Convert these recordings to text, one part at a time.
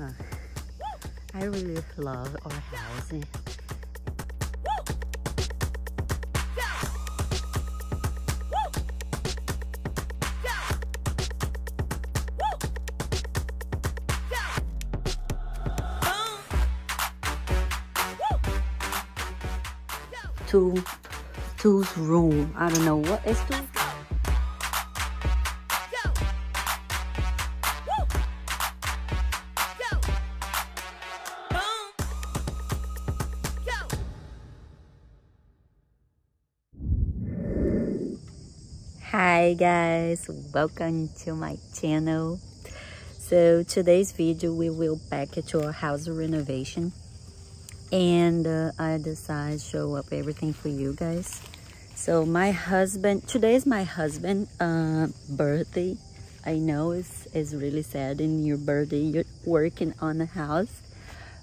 I really love our house. Two, two's room. I don't know what is two. Hi guys, welcome to my channel. So today's video we will package our house renovation and uh, I decided to show up everything for you guys. So my husband, today is my husband uh, birthday. I know it's, it's really sad in your birthday, you're working on the house,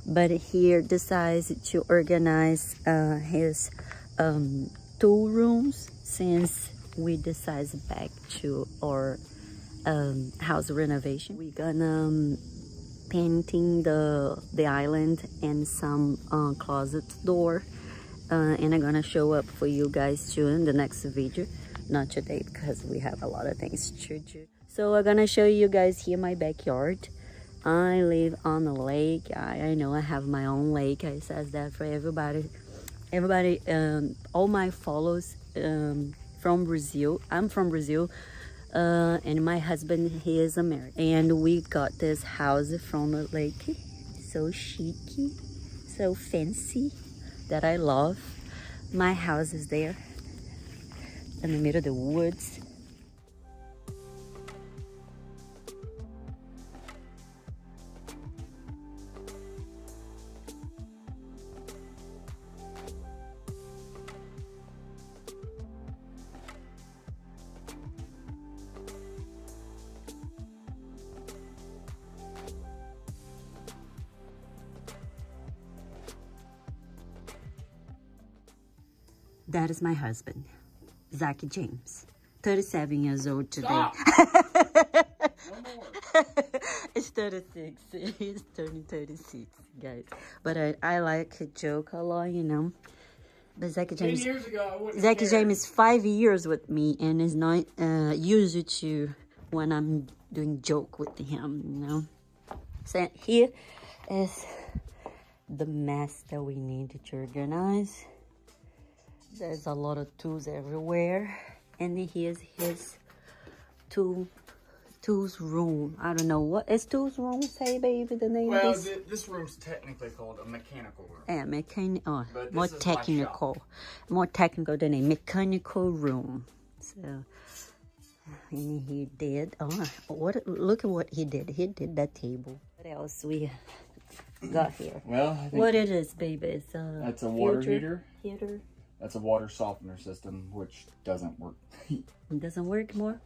but he decides to organize uh, his um, two rooms since we decided back to our um, house renovation. We're gonna um, painting the the island and some uh, closet door uh, and I'm gonna show up for you guys too in the next video. Not today because we have a lot of things to do. So I'm gonna show you guys here my backyard. I live on the lake. I, I know I have my own lake. I says that for everybody. Everybody um, all my follows um, from Brazil. I'm from Brazil uh, and my husband he is American. And we got this house from the lake. So chic so fancy that I love. My house is there in the middle of the woods That is my husband, Zachy James, 37 years old today. it's 36. He's turning 36, guys. But I, I like to joke a lot, you know. But Zachy James, years ago, I wouldn't care. James is five years with me and is not uh, used to when I'm doing joke with him, you know. So here is the mess that we need to organize. There's a lot of tools everywhere. And here's his tool tools room. I don't know what is tools room say baby the name Well, is th this room's technically called a mechanical room. yeah, mechanic oh, more this is my shop. technical. More technical than a mechanical room. So and he did oh what look at what he did. He did that table. What else we got here? Well, I think What it is, baby? It's a that's a water heater. heater. That's a water softener system, which doesn't work. It doesn't work more.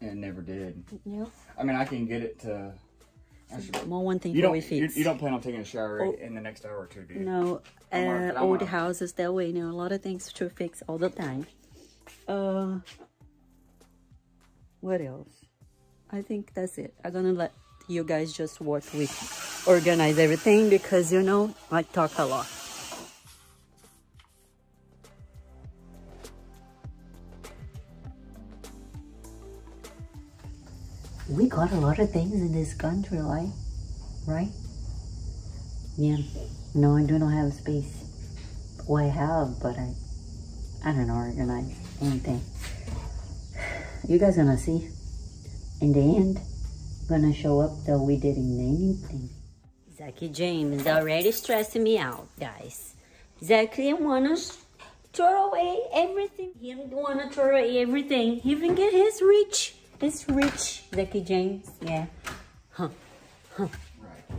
it never did. Yeah. I mean, I can get it to. Actually, More one thing you don't. You, you don't plan on taking a shower Oh. in the next hour or two, do you? No, uh, old houses that way. You know, a lot of things to fix all the time. Uh, what else? I think that's it. I'm gonna let you guys just watch we organize everything because you know I talk a lot. We got a lot of things in this country, right? Right? Yeah. No, I do not have space. Well, I have, but I, I don't organize anything. You guys gonna see. In the end, gonna show up that we didn't anything. Zachy James already stressing me out, guys. Zachy wanna throw away everything. He wanna throw away everything. He even get his rich. His rich, Zachy James. Yeah. Huh. Huh.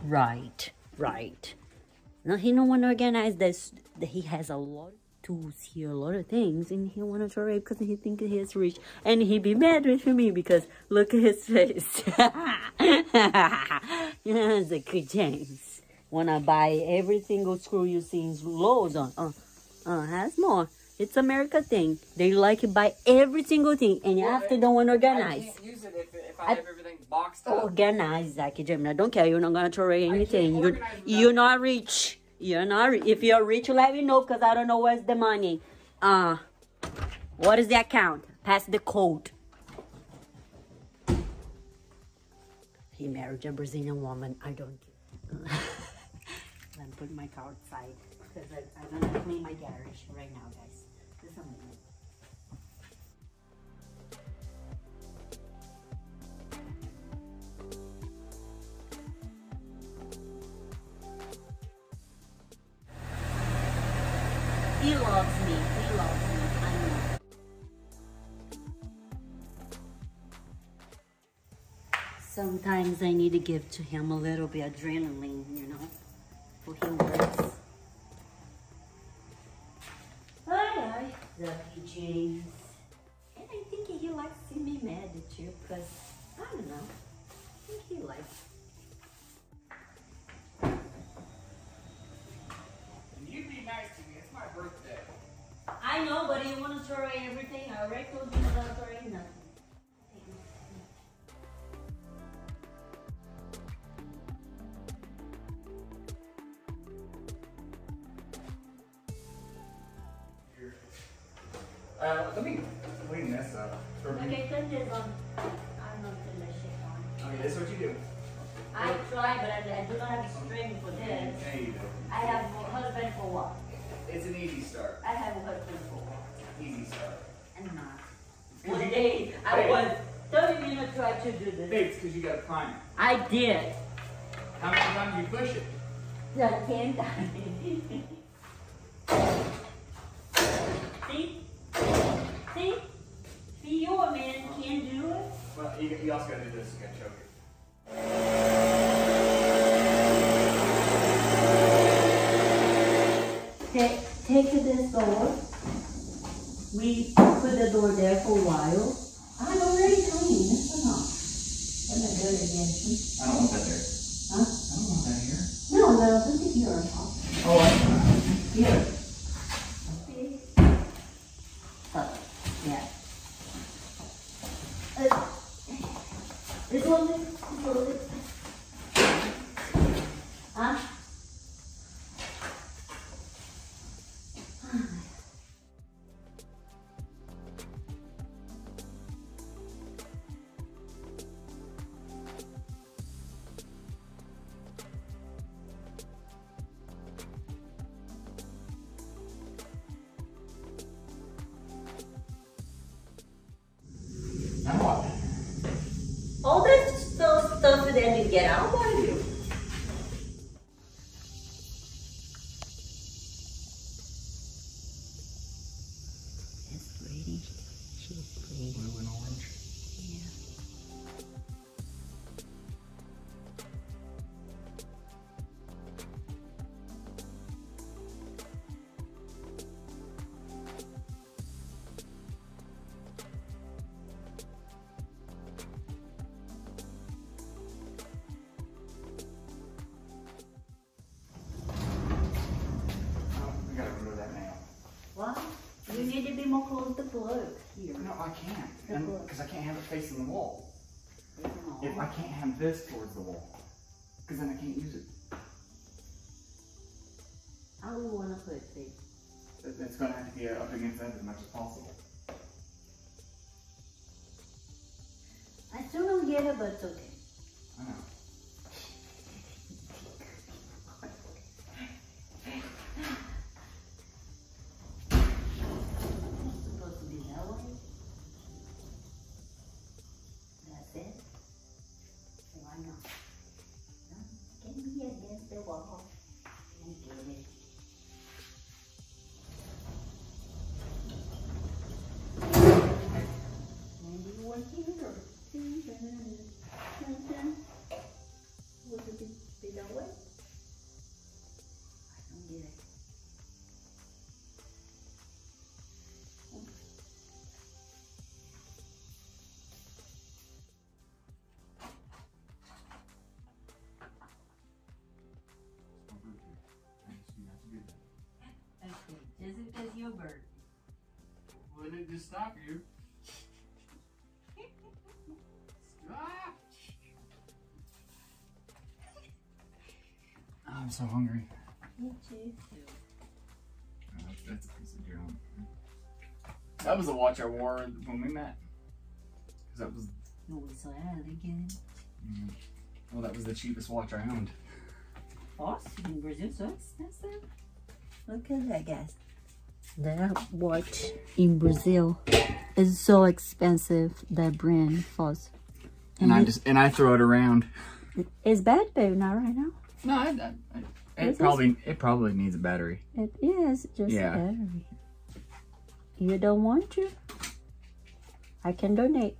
Right. Right, right. No, he don't want to organize this. He has a lot of tools a lot of things, and he want to try because he think he's rich, and he be mad with me because look at his face. yeah, Zachary James wanna buy every single screw you see in Lowe's on. Uh, uh, has more. It's America thing. They like to buy every single thing, and Well, after I- don't want to I organize. can't use it if, if I, I- have everything boxed up. Organize, Zachy Jim. I don't care. You're not gonna throw away anything. You're you're not rich. You're not. If you're rich, let me know because I don't know where's the money. Uh, what is the account? Pass the code. He married a Brazilian woman. I don't. care. Let me put my car outside because I'm gonna clean my garage right now, guys. He loves me. He loves me. Sometimes I need to give to him a little bit adrenaline, you know, for he works. James. And I think he likes seeing me mad at you, because, I don't know, I think he likes. And you be nice to me. It's my birthday. I know, but you want to throw away everything. I already told you not to Uh, let me clean this up. Okay, turn this on. I'm not turn that shit on. Okay, this is what you do. I try, but I, I do not have strength for this. Yeah, you do. I have a husband for what? It's an easy start. I have a husband for what? Easy start. And not. One day, I was 30 minutes try to do this. It's because you got to climb it. I did. How many times do you push it? Like 10 times. See? See? See, you a man can do it. Well, you, you also got to do this. You got to choke it. Take, take this door. We put the door there for a while. I'm already clean, this is not. Let me do it again. I don't want that there. Huh? I don't want that here. No, no, this is your house. Oh, I Here. Get out of you. It's can't. Because I can't have it facing the wall. If I can't have this towards the wall. Because then I can't use it. I would want to put it. It- It's going to have to be up against that as much as possible. I still don't get it, but it's okay. I know. stop you. Ah, I'm so hungry. Me too. Uh, that's a piece of. That was the watch I wore when we met. Cause that was. What that again? Mm, well, that was the cheapest watch I owned. Awesome. Brazil, so expensive. Look at that, guys. That watch in Brazil is so expensive. That brand Fossil. And I just and I throw it around. It's bad, but not right now. No, I, I, I- Is it this- probably it probably needs a battery. It is just Yeah. battery. You don't want to? I can donate.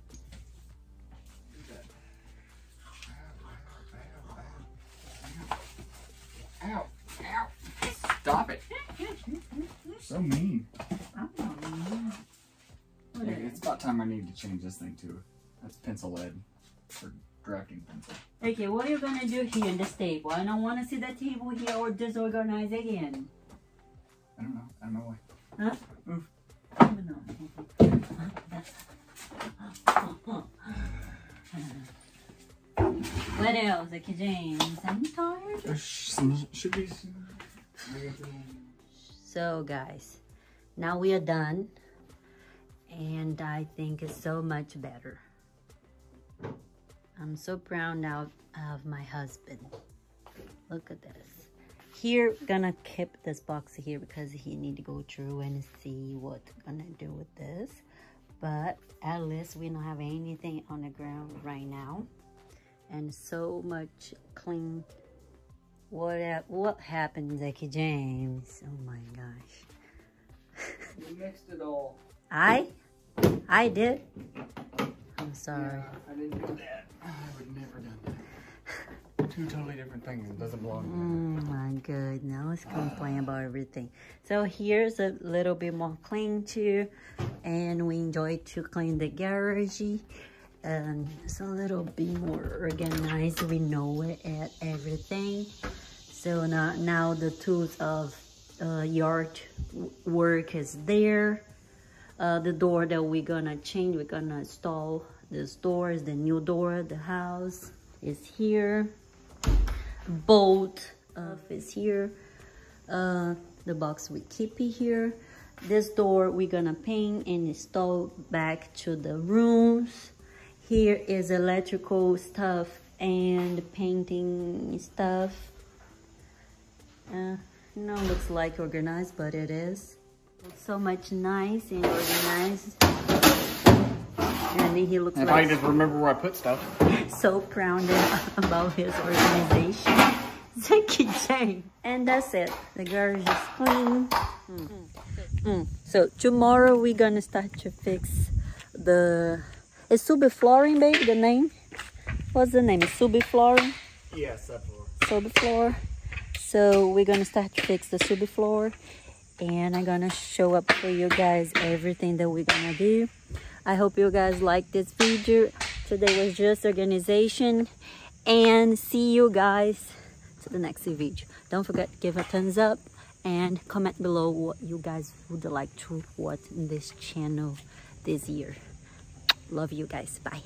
Change this thing too. That's pencil lead for drafting pencil. Okay, what are you gonna do here in this table? I don't want to see the table here or disorganized again. I don't know. I don't know why. Huh? Move. what else, okay, James? I'm tired. Should be. So, guys, now we are done, and I think it's so much better. I'm so proud now of my husband. Look at this. Here, gonna keep this box here because he need to go through and see what gonna do with this. But at least we don't have anything on the ground right now, and so much clean. What what happened, Zachy James? Oh my gosh. We mixed it all. I? I did? I'm sorry. I didn't do that. I would never done that. Two totally different things. It doesn't belong. Oh my god, now let's complain about everything. So here's a little bit more clean too. And we enjoy to clean the garage. And it's a little bit more organized. We know it at everything. So now, now the tools of uh, yard work is there. Uh, the door that we're gonna change, we're gonna install this door is the new door. The house is here. Bolt of is here. Uh the box we keep it here. This door we're gonna paint and install back to the rooms. Here is electrical stuff and painting stuff. Uh no looks like organized but it is so much nice and organized and then he looks If like I just remember where I put stuff. so proud about his organization. Thank you, Jane. And that's it. The garage is clean. Mm. Mm. So tomorrow we're gonna start to fix the. Is Subi flooring, babe? The name? What's the name? Subi flooring? Yes, that's what. Subi floor. So we're gonna start to fix the Subi floor, and I'm gonna show up for you guys everything that we're gonna do. I hope you guys like this video. Today was just organization, and see you guys to the next video. Don't forget to give a thumbs up and comment below what you guys would like to watch in this channel this year. Love you guys. Bye.